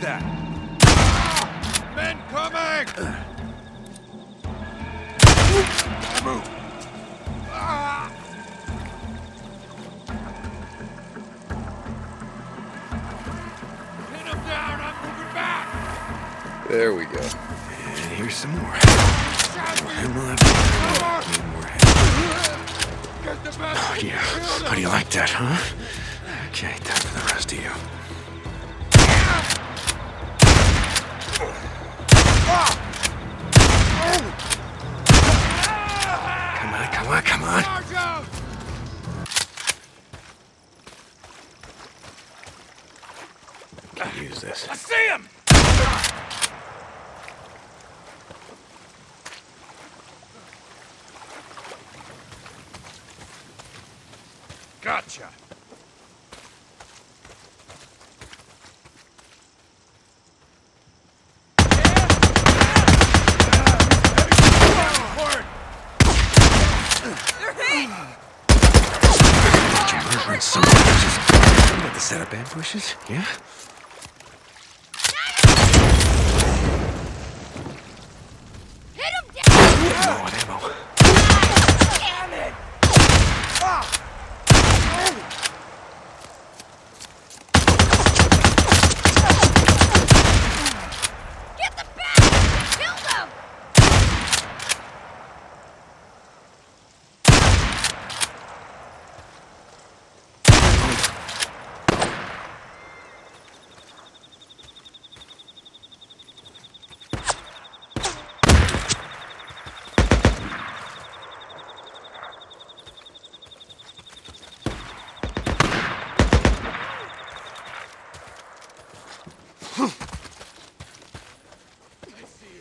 That? Men coming! Move! Pin him down! I'm moving back! There we go. And here's some more. And we'll have More! more. Oh, yeah. How do you like that, huh? Okay, time for the rest of you. Come on, come on, come on. Charge out! Can use this. I see him! Gotcha! Some bitches. You got the setup ambushes, yeah? Hit him down! No on ammo. Damn it! Get the bag! Kill them!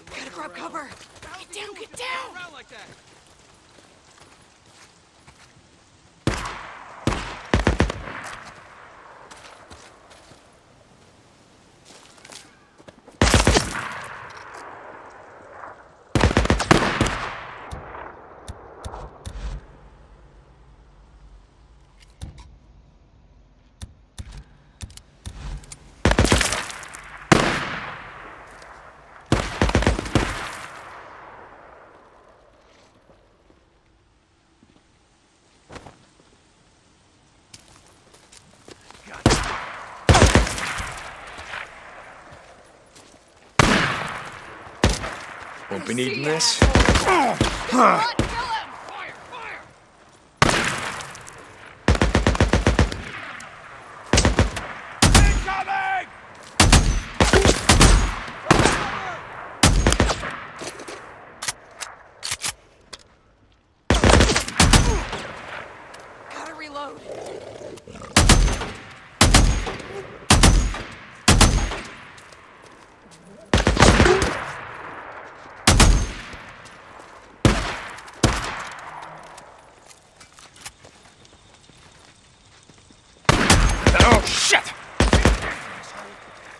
Gotta grab cover! Get down, get down! Around like that! Be needing this. Oh, Run, kill him! Fire! Fire! Incoming! Gotta reload. Oh, shit!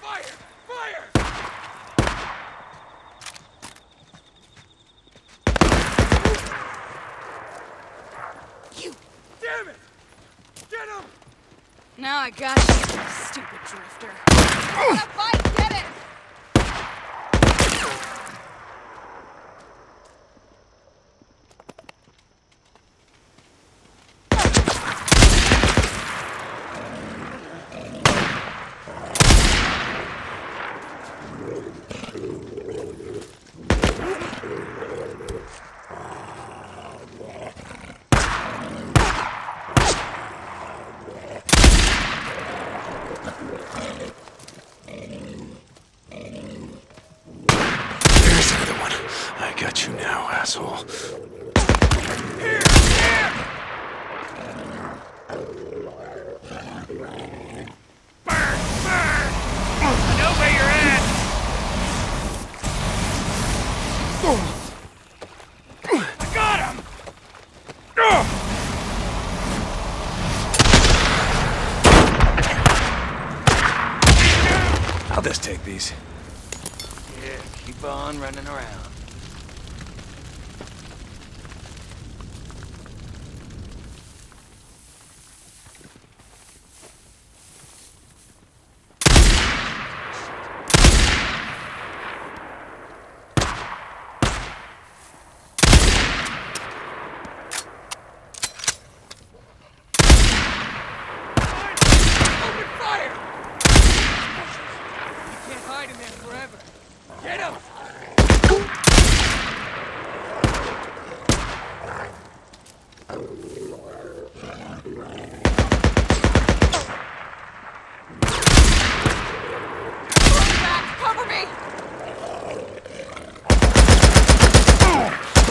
Fire! Fire! You! Damn it! Get him! Now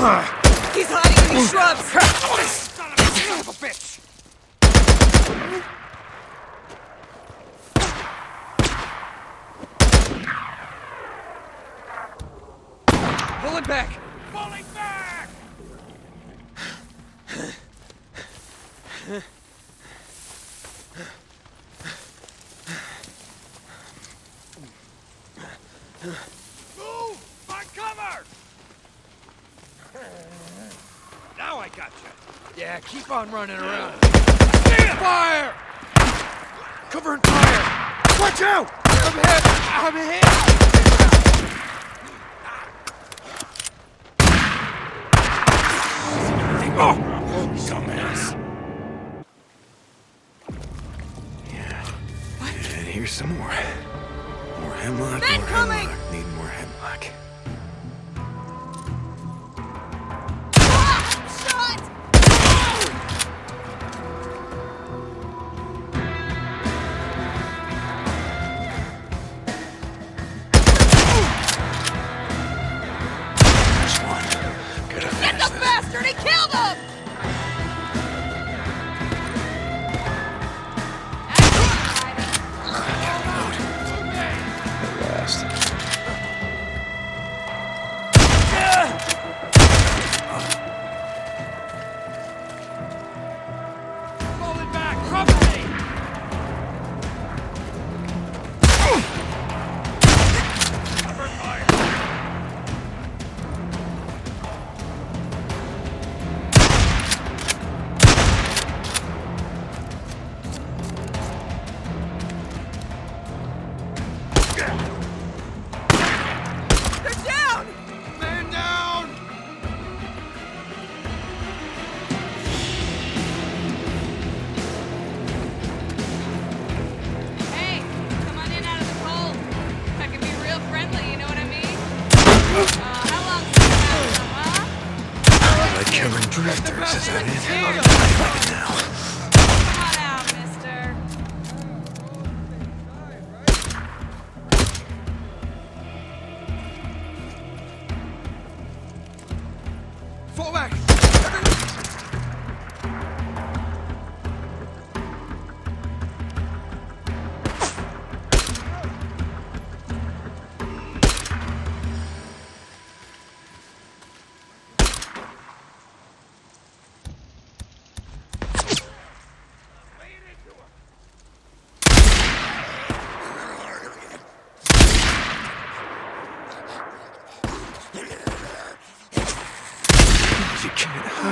He's hiding in the shrubs. Keep on running around. Fire! Cover and fire! Watch out! I'm hit! I'm hit! Oh!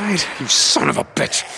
died. You son of a bitch.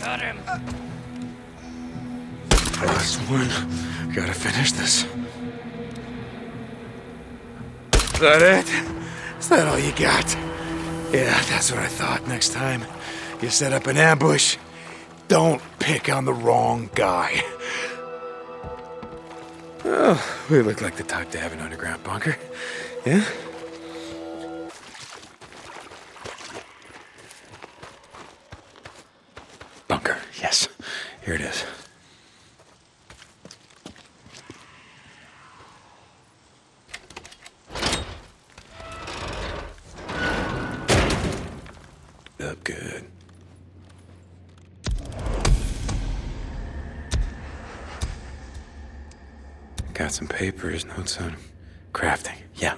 Got him. Last one. Gotta finish this. Is that it? Is that all you got? Yeah, that's what I thought. Next time you set up an ambush, don't pick on the wrong guy. Well, we look like the type to have an underground bunker. Yeah? Good. Got some papers, notes on crafting. Yeah.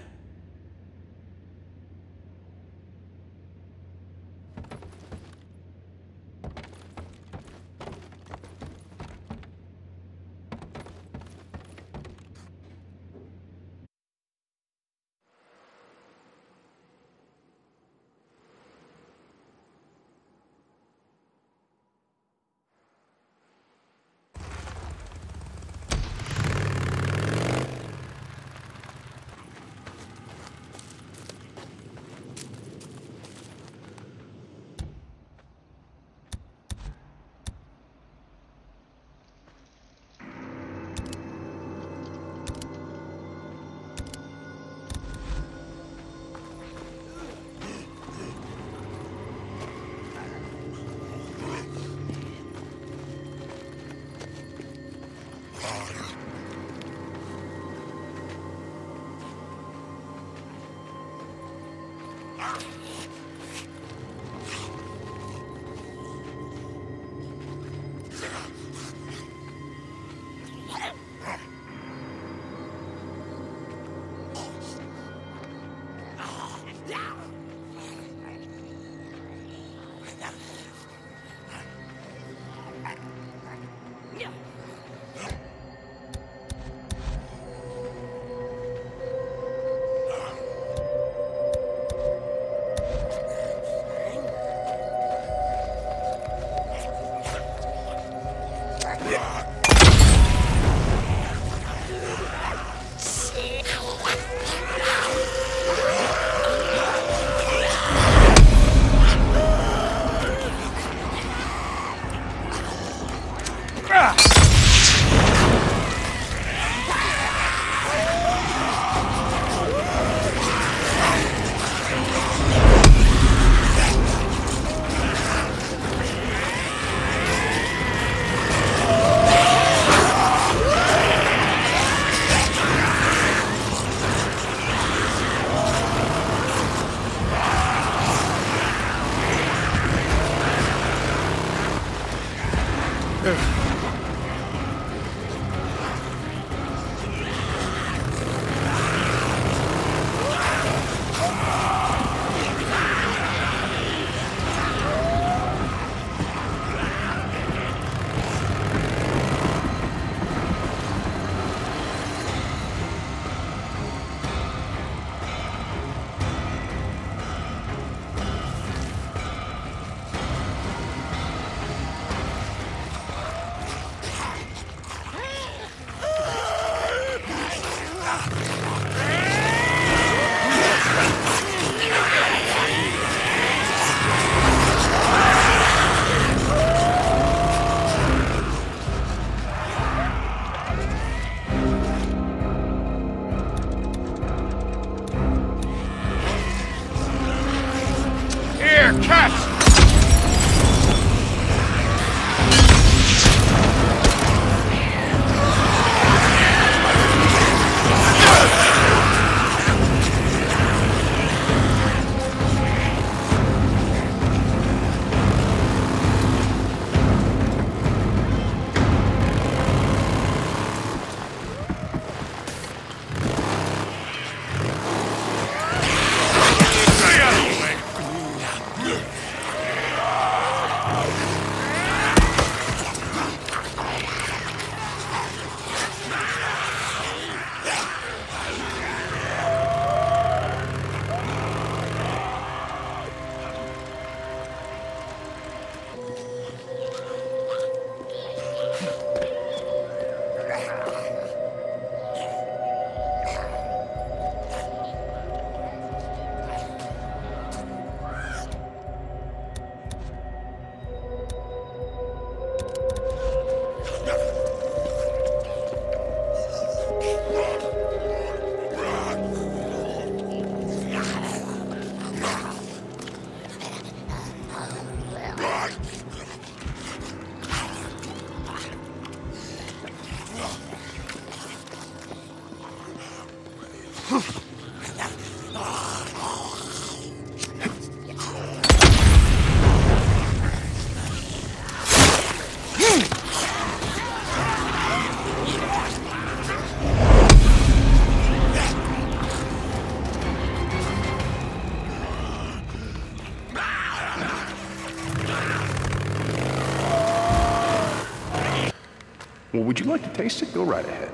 Well, would you like to taste it? Go right ahead.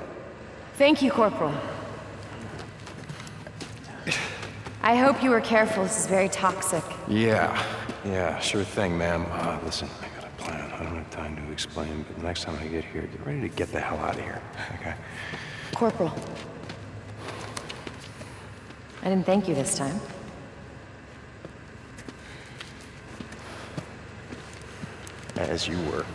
Thank you, Corporal. I hope you were careful. This is very toxic. Yeah, yeah, sure thing, ma'am. Uh, listen, I got a plan. I don't have time to explain, but next time I get here, get ready to get the hell out of here, okay? Corporal. I didn't thank you this time. As you were.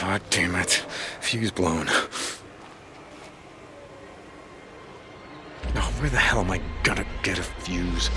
God damn it. Fuse blown. Oh, where the hell am I gonna get a fuse?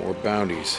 More bounties.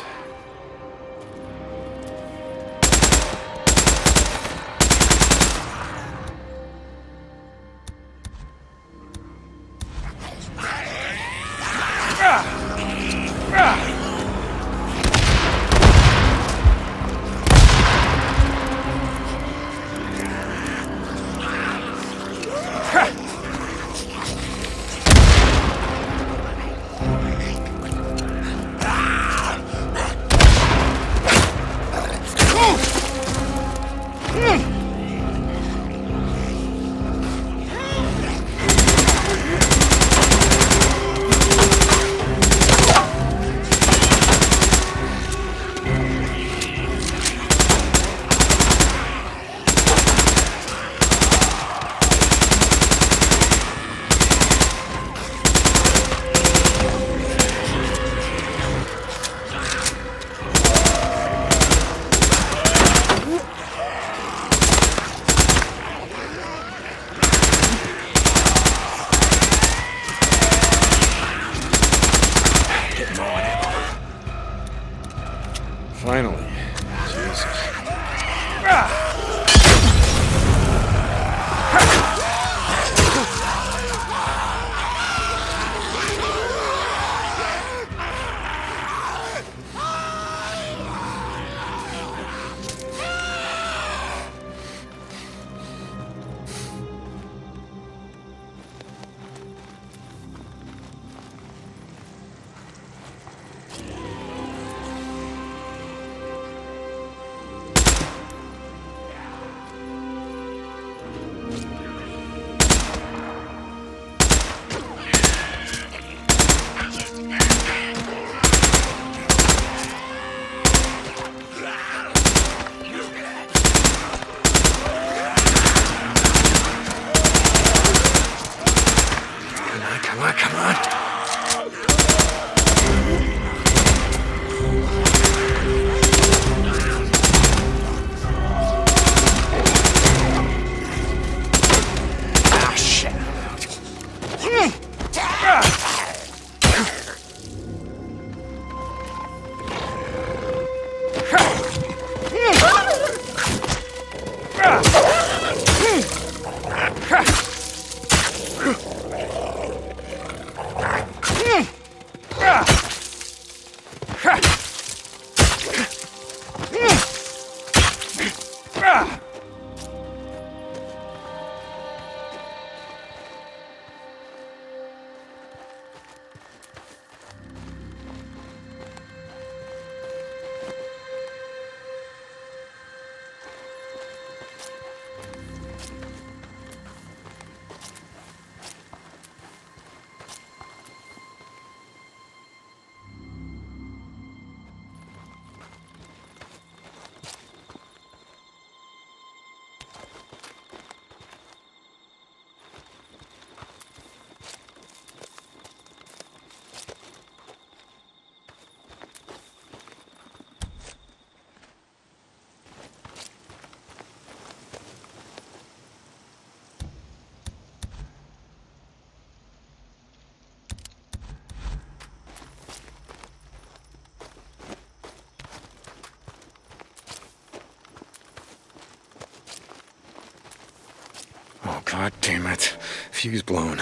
God damn it. Fuse blown.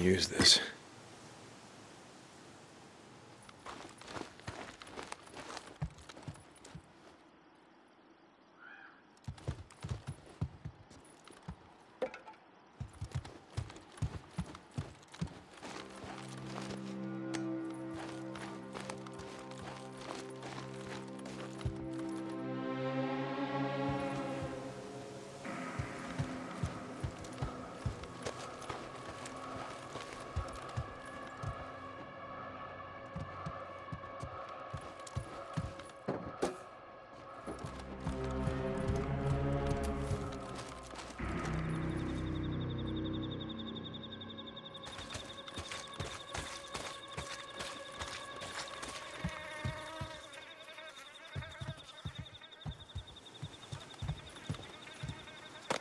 Use this.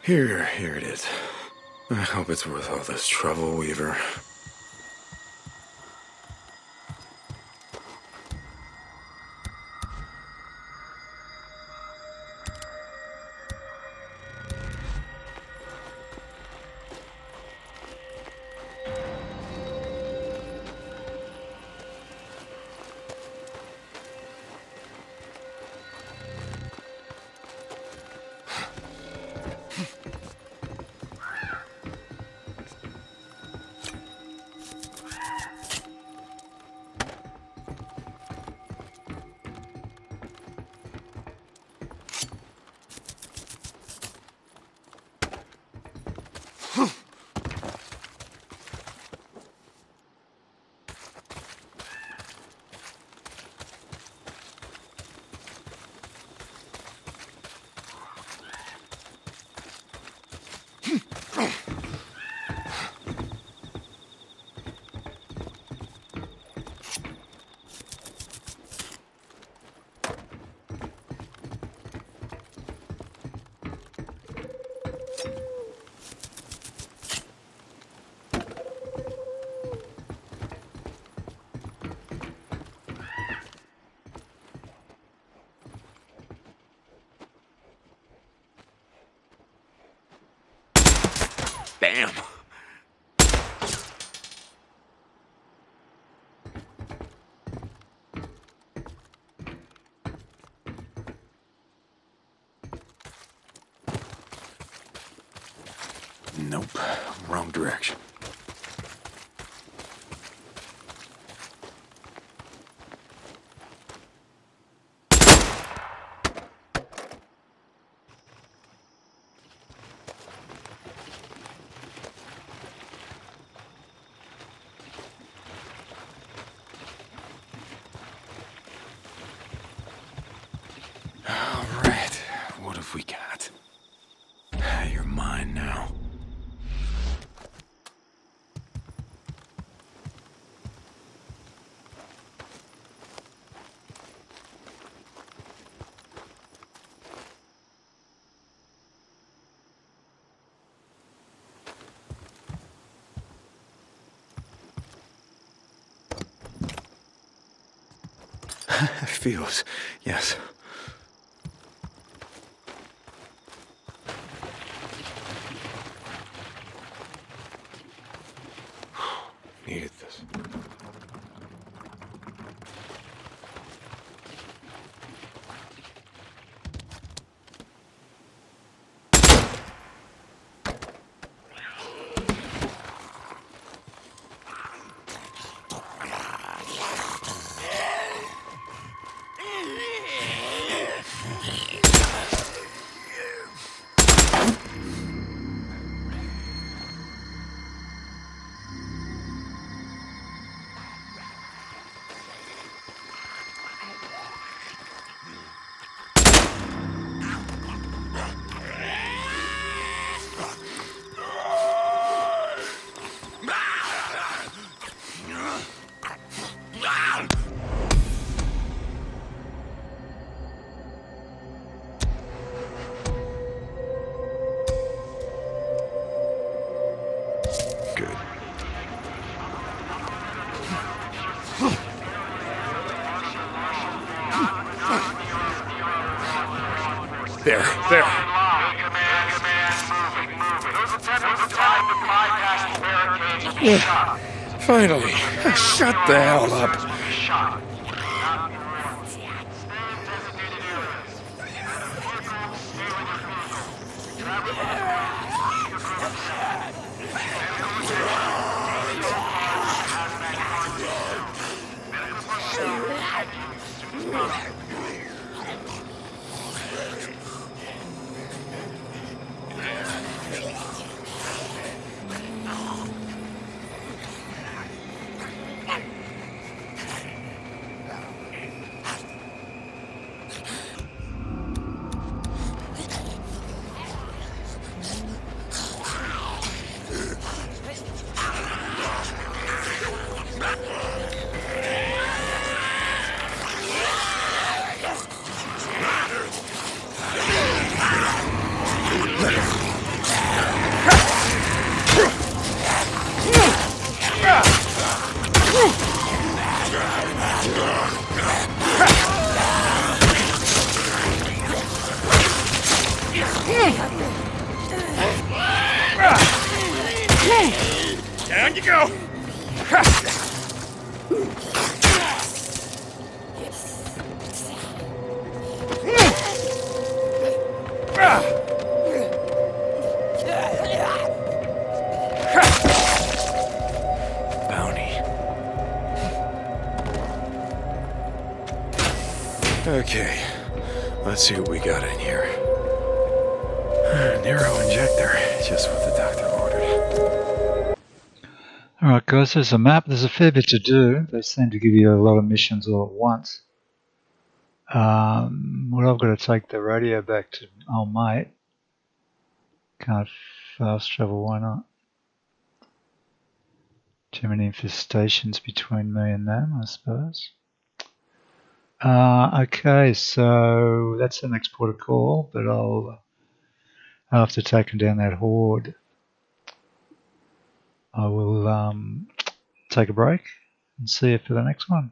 Here, here it is. I hope it's worth all this trouble, Weaver. Bam! Nope, wrong direction. All right, what have we got? You're mine now. Feels, yes. Shut the Guys, there's a map. There's a fair bit to do. They seem to give you a lot of missions all at once. Um, well, I've got to take the radio back to old mate. Can't fast travel, why not? Too many infestations between me and them, I suppose. Uh, okay, so that's the next port of call, but I'll, after taking down that horde, I will um, take a break and see you for the next one.